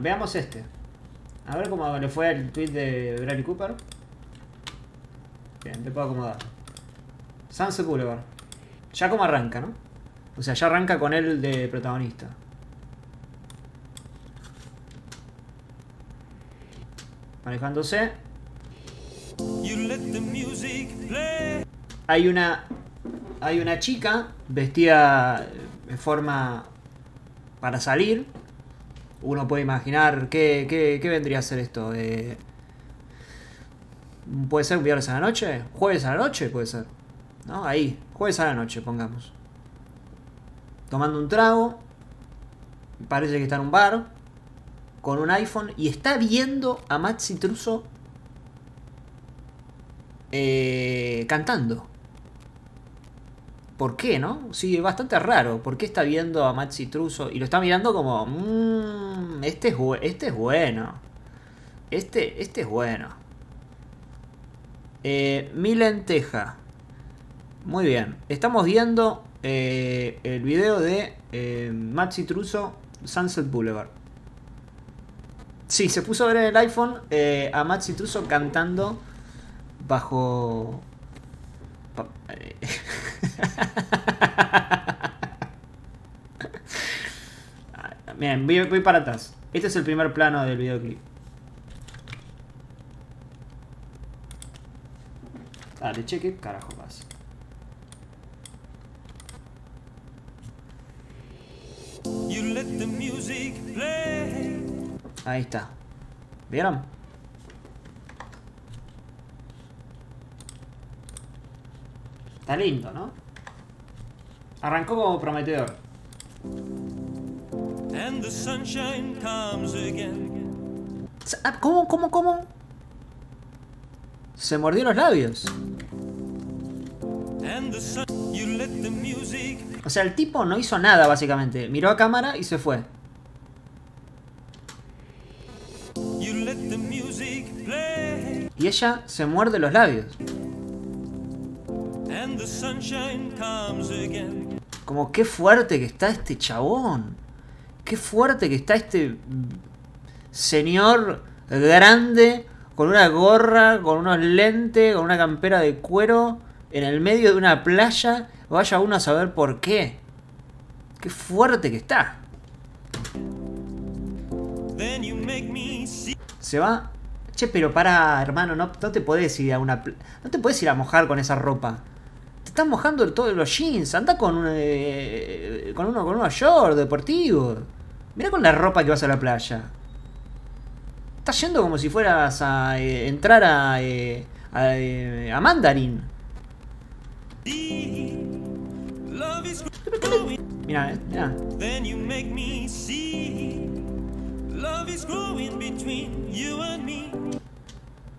Veamos este. A ver cómo le fue el tweet de Bradley Cooper. Bien, te puedo acomodar. Sunset Boulevard. Ya como arranca, ¿no? O sea, ya arranca con él de protagonista. Manejándose. Hay una. Hay una chica vestida de forma para salir. Uno puede imaginar qué, qué, qué vendría a ser esto. Eh, ¿Puede ser un viernes a la noche? ¿Jueves a la noche? Puede ser. ¿No? Ahí, jueves a la noche, pongamos. Tomando un trago. Parece que está en un bar. Con un iPhone. Y está viendo a Matt Citruso. Eh, cantando. ¿Por qué, no? Sí, bastante raro. ¿Por qué está viendo a Matt Citruso? Y lo está mirando como... Mmm, este, es este es bueno. Este, este es bueno. Eh, mi lenteja. Muy bien. Estamos viendo eh, el video de eh, Matt Citruso Sunset Boulevard. Sí, se puso a ver en el iPhone eh, a Matt Citruso cantando bajo... Bien, voy, voy para atrás. Este es el primer plano del videoclip. Dale, cheque, carajo pasa. Ahí está. ¿Vieron? Está lindo, ¿no? Arrancó como prometedor. and the sunshine comes again. Ah, ¿Cómo, cómo, cómo? Se mordió los labios. O sea, el tipo no hizo nada, básicamente. Miró a cámara y se fue. Y ella se muerde los labios. Como qué fuerte que está este chabón. Qué fuerte que está este señor grande con una gorra, con unos lentes, con una campera de cuero en el medio de una playa. Vaya uno a saber por qué. Qué fuerte que está. Se va. Che, pero para, hermano, no, no te podés ir a una. No te podés ir a mojar con esa ropa. Te estás mojando todos los jeans. Anda con un, eh, con uno, con unos shorts deportivos. Mira con la ropa que vas a la playa. Estás yendo como si fueras a eh, entrar a, eh, a, eh, a Mandarin. Eh, and me.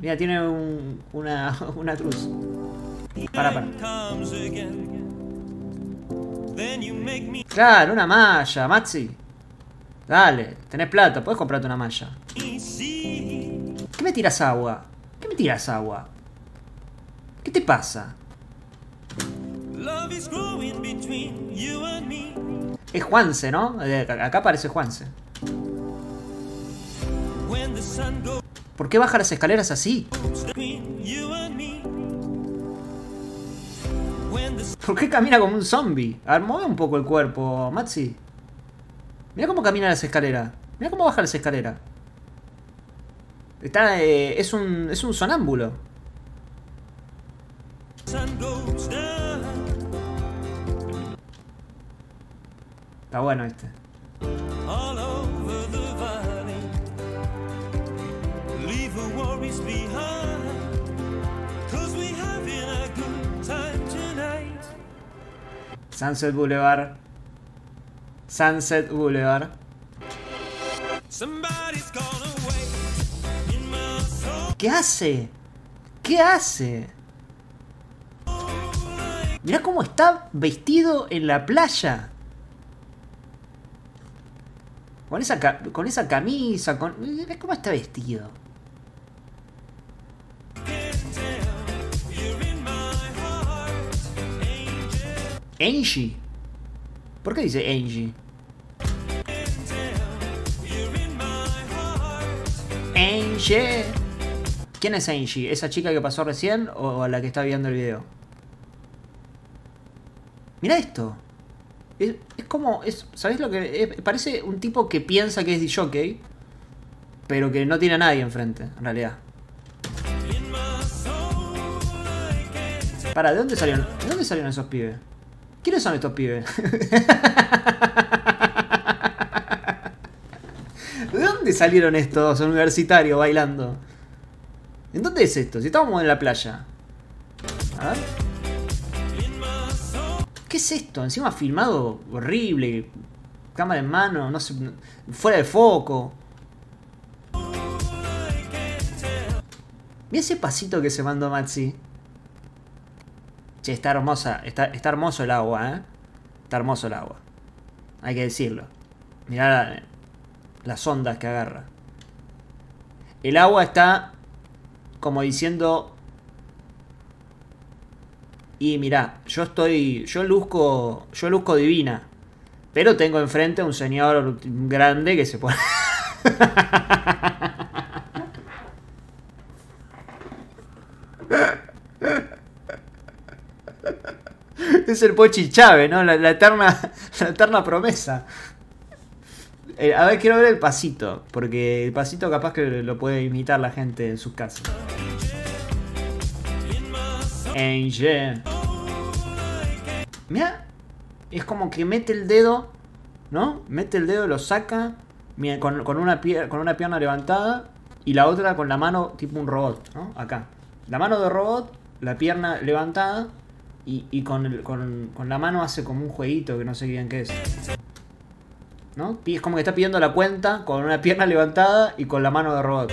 Mira, tiene un- una, una cruz. Para, para. Claro, una malla, Maxi. Dale, tenés plata, podés comprarte una malla. ¿Qué me tiras agua? ¿Qué me tiras agua? ¿Qué te pasa? Es Juanse, ¿no? Eh, Acá parece Juanse. ¿Por qué baja las escaleras así? ¿Por qué camina como un zombie? A ver, mueve un poco el cuerpo, Maxi. Mira cómo camina las escaleras. Mira cómo baja las escaleras. Está, eh, es un, es un sonámbulo. Está bueno este. Sunset Boulevard. Sunset Boulevard. ¿Qué hace? ¿Qué hace? Mirá cómo está vestido en la playa. Con esa, con esa camisa, con... Mirá cómo está vestido. Angie. ¿Por qué dice Angie? Angie. ¿Quién es Angie? ¿Esa chica que pasó recién o a la que está viendo el video? Mira esto. Es, como. Es, ¿Sabes lo que.? parece un tipo que piensa que es DJ, pero que no tiene a nadie enfrente, en realidad. Para, ¿de dónde salieron? ¿De dónde salieron esos pibes? ¿Quiénes son estos pibes? ¿De dónde salieron estos universitarios bailando? ¿En dónde es esto? Si estábamos en la playa. A ver. ¿Qué es esto? Encima filmado horrible. Cámara en mano, no sé. Fuera de foco. Mira ese pasito que se mandó Maxi. Está hermosa. Está, está hermoso el agua, ¿eh? Está hermoso el agua. Hay que decirlo. Mirá la- las ondas que agarra. El agua está como diciendo. Y mirá, yo estoy. Yo luzco. Yo luzco divina. Pero tengo enfrente a un señor grande que se pone. Es el Pochi Chávez, ¿no? La, eterna, la eterna promesa. Eh, a ver, quiero ver el pasito. Porque el pasito capaz que lo puede imitar la gente en sus casas. Angel. Mira, es como que mete el dedo, ¿no? Mete el dedo, lo saca con, con una pier- con una pierna levantada y la otra con la mano tipo un robot, ¿no? Acá. La mano de robot, la pierna levantada y, y con, el- con, con la mano hace como un jueguito que no sé bien qué es. ¿No? Es como que está pidiendo la cuenta con una pierna levantada y con la mano de robot.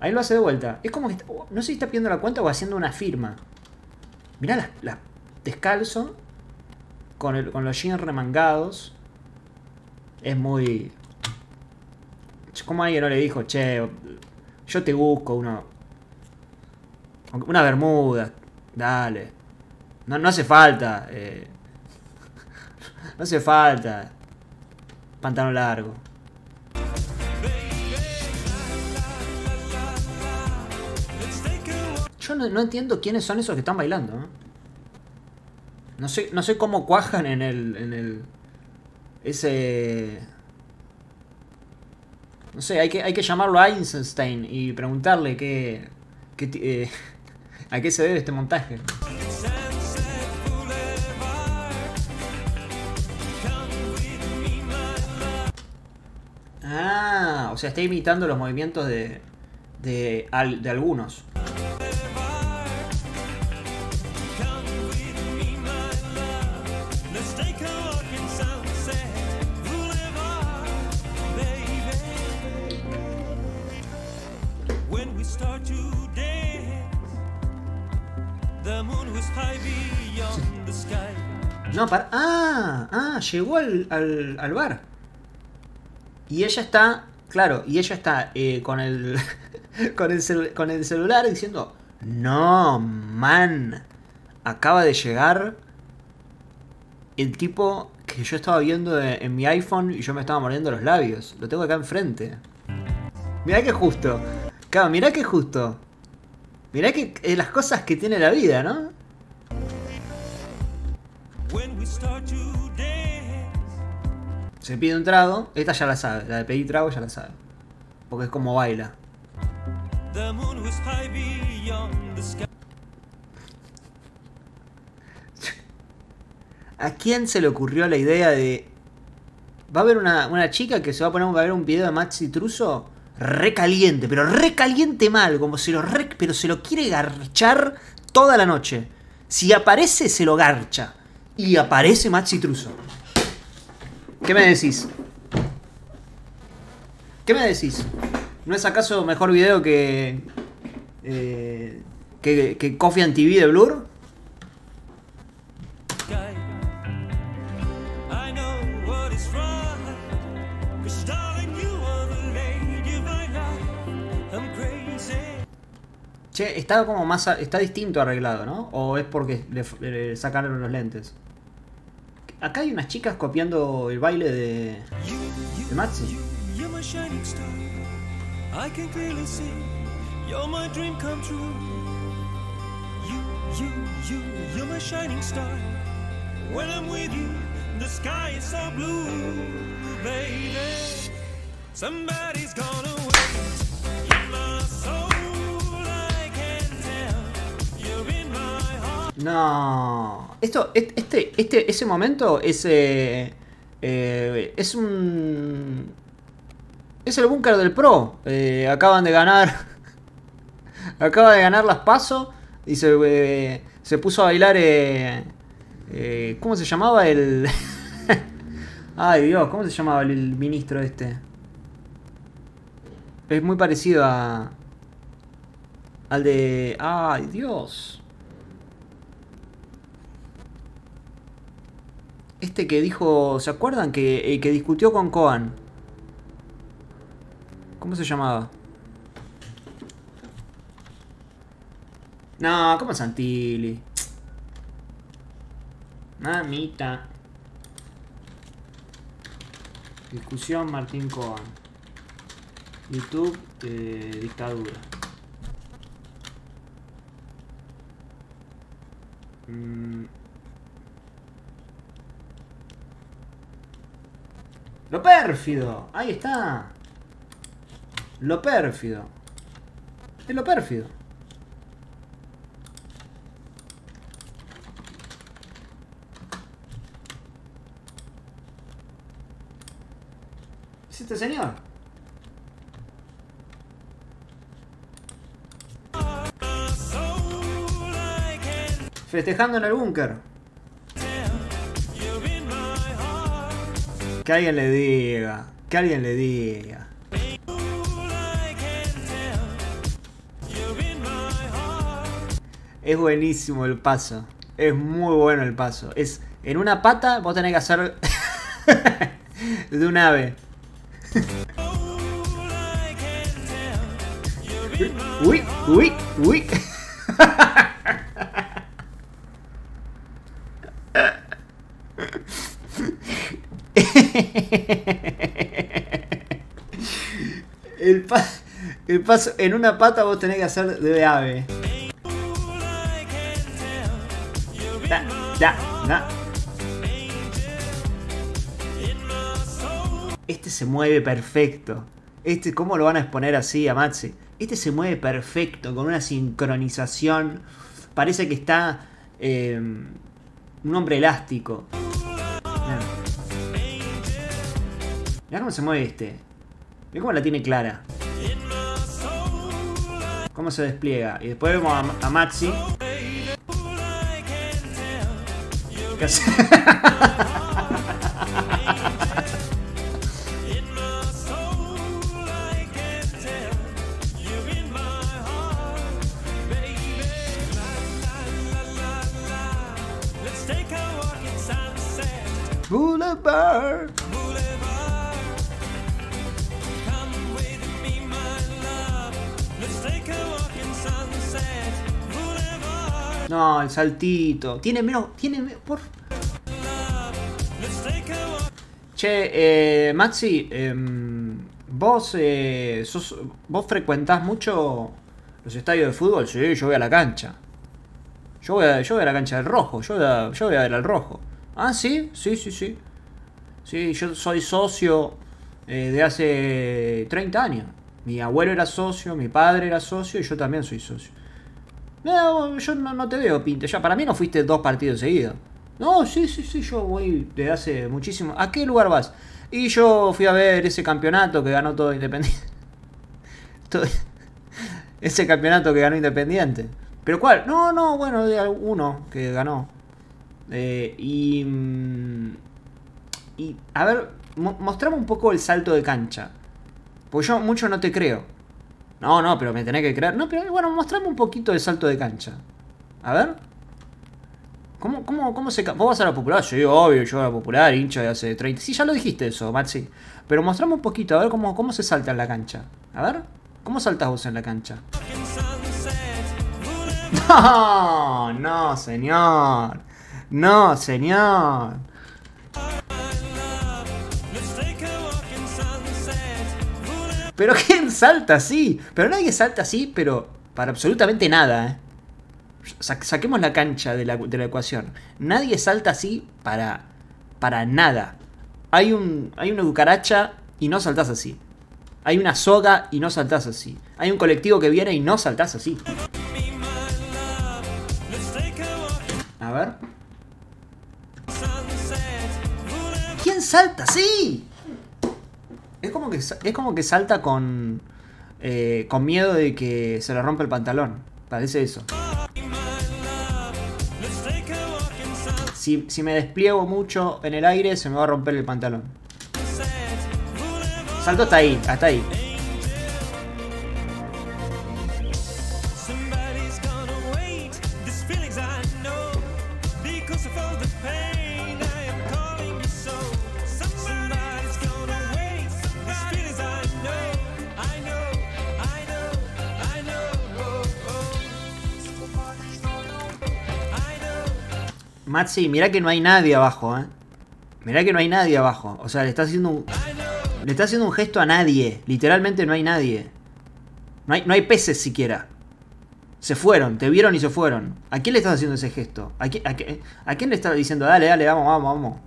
Ahí lo hace de vuelta. Es como que. está- no sé si está pidiendo la cuenta o haciendo una firma. Mirá las. las- descalzo. Con, el- con los jeans remangados. Es muy. Como alguien no le dijo, che, yo te busco uno. Una bermuda. Dale. No, no hace falta. eh, no hace falta. Pantalón largo. Yo no, no entiendo quiénes son esos que están bailando. ¿no? Sé, no sé cómo cuajan en el. en el. ese. No sé, hay que, hay que llamarlo a Einstein y preguntarle qué. qué eh, a qué se debe este montaje. Ah, o sea, está imitando los movimientos de. de, de algunos. No, para. Ah, ah, llegó al, al, al bar. Y ella está. Claro, y ella está eh, con el. con, el con el celular diciendo. No, man. Acaba de llegar. El tipo que yo estaba viendo de- en mi iPhone y yo me estaba mordiendo los labios. Lo tengo acá enfrente. Mirá que justo. Claro, mirá que justo. Mirá que eh, las cosas que tiene la vida, ¿no? Se pide un trago, esta ya la sabe, la de pedir trago ya la sabe. Porque es como baila. ¿A quién se le ocurrió la idea de... Va a haber una, una chica que se va a poner va a ver un video de Maxi Truso recaliente, pero recaliente mal, como se lo re- pero se lo quiere garchar toda la noche. Si aparece, se lo garcha. Y aparece Maxi Truso. ¿Qué me decís? ¿Qué me decís? ¿No es acaso mejor video que... eh, que, Coffee and TV de Blur? Che, está como más. está distinto arreglado, ¿no? ¿O es porque le, sacaron los lentes? Acá hay unas chicas copiando el baile de. de Maxi. you're my No. Esto, este, este, ese momento es. eh, eh, es un. Es el búnker del pro. Eh, acaban de ganar. acaba de ganar las pasos. Y se, eh, se puso a bailar. ¿Cómo se llamaba el.? Ay Dios, ¿cómo se llamaba el ministro este? Es muy parecido a. Al de. Ay Dios. Este que dijo, ¿se acuerdan que, eh, que discutió con Coan? ¿Cómo se llamaba? No, ¿cómo Santilli? Mamita. Discusión Martín Coan. YouTube eh, dictadura. Mm. Lo pérfido. Ahí está. Lo pérfido. Es lo pérfido. Es este señor. Festejando en el búnker. Que alguien le diga. Que alguien le diga. Es buenísimo el paso. Es muy bueno el paso. Es en una pata vos tenés que hacer de un ave. Uy, uy, uy. El, pa- el paso en una pata vos tenés que hacer de ave. Da, da, da. Este se mueve perfecto. Este, ¿cómo lo van a exponer así a Matze? Este se mueve perfecto, con una sincronización. Parece que está eh, un hombre elástico. Mirá cómo se mueve este. Mirá cómo la tiene clara. Cómo se despliega. Y después vemos a, Maxi. No, el saltito. Tiene menos. Tiene por. Che, eh, Maxi, em, vos, eh, sos- vos frecuentás mucho los estadios de fútbol. Sí, yo voy a la cancha. Yo voy a, yo voy a la cancha del rojo. Yo voy a, yo voy a ver al rojo. Ah, sí, sí, sí, sí. Sí, yo soy socio eh, de hace 30 años. Mi abuelo era socio, mi padre era socio y yo también soy socio. No, yo no, no te veo, Pinto. Ya, para mí no fuiste dos partidos seguidos. No, sí, sí, sí, yo voy desde hace muchísimo. ¿A qué lugar vas? Y yo fui a ver ese campeonato que ganó todo Independiente. Ese campeonato que ganó Independiente. ¿Pero cuál? No, no, bueno, de uno que ganó. Eh, y. mm, Y. A ver, mo- mostrame un poco el salto de cancha. Porque yo mucho no te creo. No, no, pero me tenés que creer. No, pero bueno, mostrame un poquito el salto de cancha. A ver. ¿Cómo, cómo, cómo se... ¿Vos vas a la popular? Sí, obvio, yo a la popular, hincha de hace 30... Sí, ya lo dijiste eso, Maxi. Pero mostrame un poquito, a ver cómo, cómo se salta en la cancha. A ver. ¿Cómo saltas vos en la cancha? No, no, señor. No, señor. Pero ¿quién salta así? Pero nadie salta así, pero para absolutamente nada. ¿eh? Sa- saquemos la cancha de la, de la ecuación. Nadie salta así para, para nada. Hay, un, hay una cucaracha y no saltás así. Hay una soga y no saltás así. Hay un colectivo que viene y no saltás así. A ver. ¿Quién salta así? Es como que, es como que salta con, eh, con miedo de que se le rompa el pantalón. Parece eso. Si, si me despliego mucho en el aire, se me va a romper el pantalón. Salto hasta ahí, hasta ahí. Matsi, mirá que no hay nadie abajo, eh. Mirá que no hay nadie abajo. O sea, le está haciendo un. Le está haciendo un gesto a nadie. Literalmente no hay nadie. No hay, no hay peces siquiera. Se fueron, te vieron y se fueron. ¿A quién le estás haciendo ese gesto? ¿A a a quién le estás diciendo, dale, dale, vamos, vamos, vamos?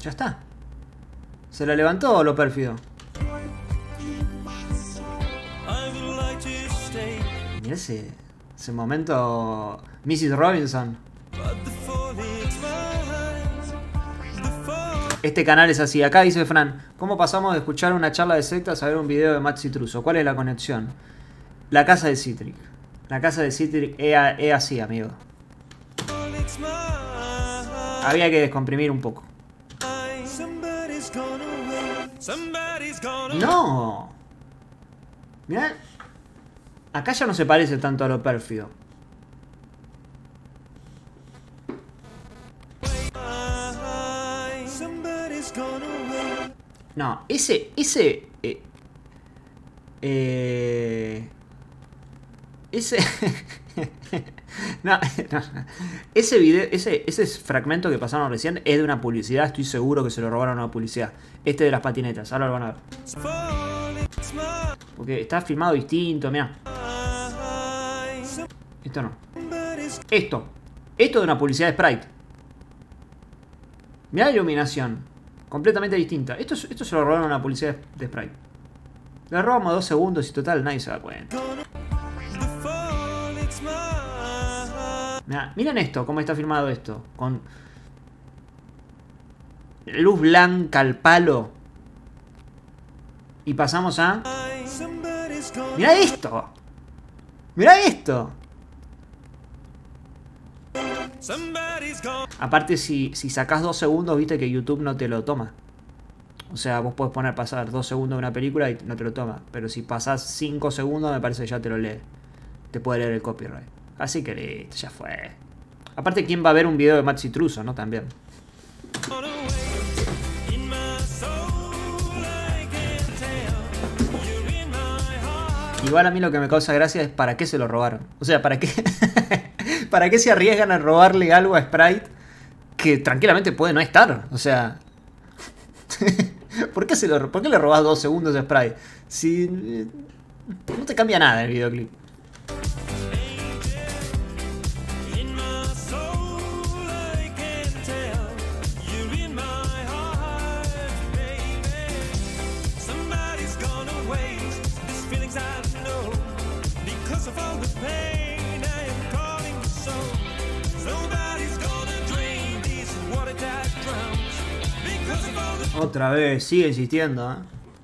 Ya está. Se la levantó lo pérfido. Ese, ese momento. Mrs. Robinson. Este canal es así. Acá dice Fran, ¿cómo pasamos de escuchar una charla de sectas a ver un video de Matt Citruso? ¿Cuál es la conexión? La casa de Citric. La casa de Citric es, así, amigo. Había que descomprimir un poco. ¡No! Mirá. Acá ya no se parece tanto a lo pérfido. No, ese. Ese. eh, eh, ese. no, no. Ese video. Ese, ese fragmento que pasaron recién es de una publicidad. Estoy seguro que se lo robaron a una publicidad. Este de las patinetas. Ahora lo van a ver. Porque está filmado distinto. Mira. Esto no. Esto. Esto de una publicidad de Sprite. Mirá la iluminación. Completamente distinta. Esto, es- esto se lo robaron a una publicidad de Sprite. Le robamos dos segundos y total nadie se da cuenta. Mirá, miren esto, cómo está filmado esto. Con luz blanca al palo. Y pasamos a... Mirá esto. Mirá esto. Aparte, si, si sacás dos segundos, viste que YouTube no te lo toma. O sea, vos podés poner pasar dos segundos de una película y no te lo toma. Pero si pasás cinco segundos, me parece que ya te lo lee. Te puede leer el copyright. Así que listo, ya fue. Aparte, ¿quién va a ver un video de Matt Citruso, no? También. Igual a mí lo que me causa gracia es para qué se lo robaron. O sea, ¿para qué? ¿Para qué se arriesgan a robarle algo a Sprite que tranquilamente puede no estar? O sea... ¿Por qué, se lo, ¿Por qué le robás dos segundos a Sprite? Si... eh, No te cambia nada el videoclip. Otra vez, sigue insistiendo, ¿eh?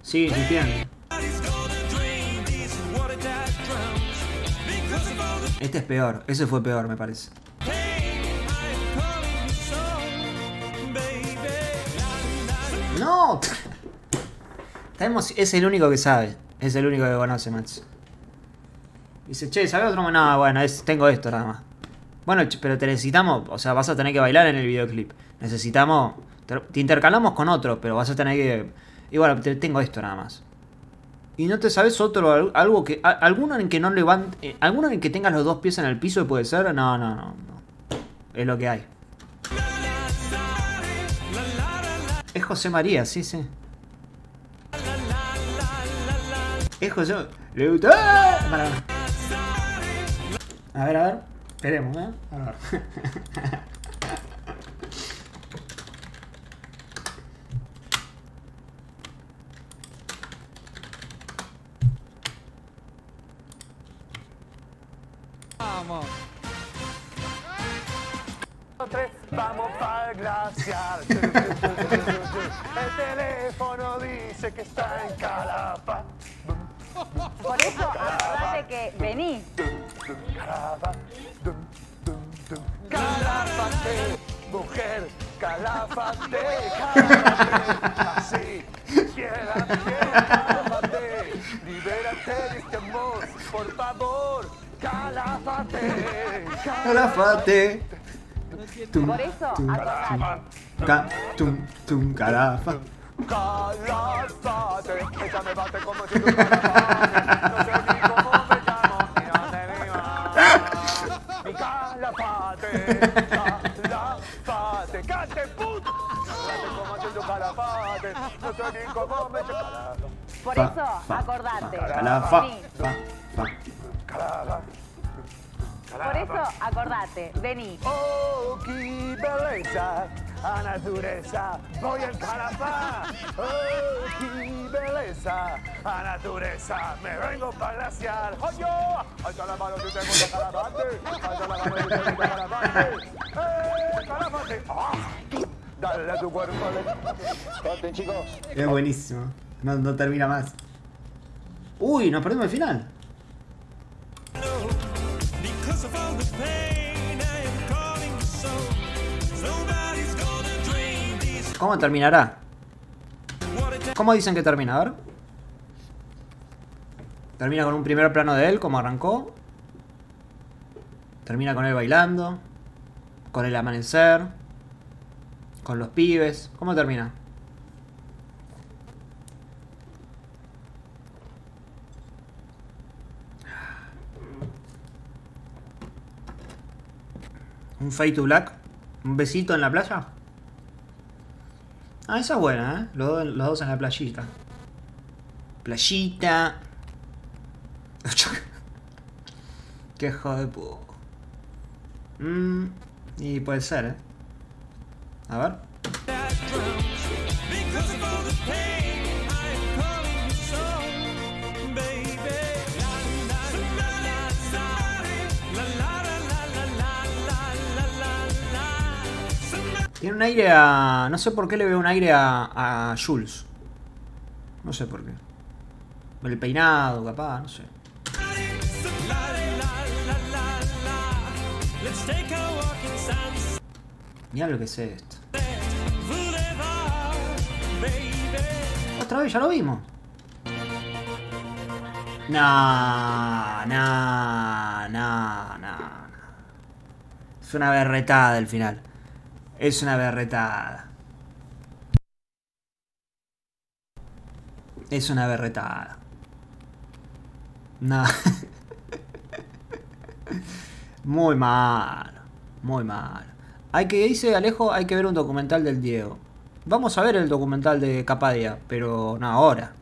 Sigue insistiendo. Este es peor, ese fue peor, me parece. ¡No! Es el único que sabe. Es el único que conoce, Max. Dice, che, ¿sabes otro? No, bueno, es, tengo esto nada más. Bueno, pero te necesitamos, o sea, vas a tener que bailar en el videoclip. Necesitamos, te, te intercalamos con otro, pero vas a tener que... Bueno, te- tengo esto nada más. Y no te sabes otro, al- algo que... alguno en que no levante... eh, alguno en que tengas los dos pies en el piso puede ser. No, no, no, no. Es lo que hay. Es José María, sí, sí. Es José. Le. A ver, a ver. Esperemos, ¿eh? A ver. el teléfono dice que está en Calapa. Por eso, acordate que vení. Calapa. Calafate, mujer, calafate, calafate. Así, quiera, quiera, calafate. Libérate de este amor, por favor. Calafate, Calafate. Por eso, acordate. ca- tum, tum, ella me bate como si tú calafate. No sé ni cómo me llamo, ni dónde vivo. Mi calafate, calafate, cante puto. Bate como si tú calafate. No sé ni cómo me llamo. Por eso, acordate. Calafa. Fa. Por eso, acordate. Vení. Oh, que beleza, a natureza, voy en Calafá. Oh, que beleza, a natureza, me vengo para glaciar. ¡Ay, yo! ¡Alza la mano si te gusta Calafate! ¡Alza la mano si te gusta Calafate! ¡Eh, Calafate! ¡Ah! Dale a tu cuerpo, le... Corten, chicos. Es buenísimo. No, no termina más. Uy, nos perdimos el final. ¿Cómo terminará? ¿Cómo dicen que termina? A ver. Termina con un primer plano de él, como arrancó. Termina con él bailando. Con el amanecer. Con los pibes. ¿Cómo termina? Un fade to black. Un besito en la playa. Ah, esa es buena, ¿eh? Los, los dos en la playita. Playita. Qué hijo de pu. Mm, y puede ser, ¿eh? A ver. Tiene un aire a. No sé por qué le veo un aire a, a Jules. No sé por qué. El peinado, capaz, no sé. Mira lo que es esto. Otra vez ya lo vimos. No, no, no, no. Es una berretada el final. Es una berretada. Es una berretada. No. Muy mal. Muy mal. Hay que, dice Alejo, hay que ver un documental del Diego. Vamos a ver el documental de Capadia, pero no ahora.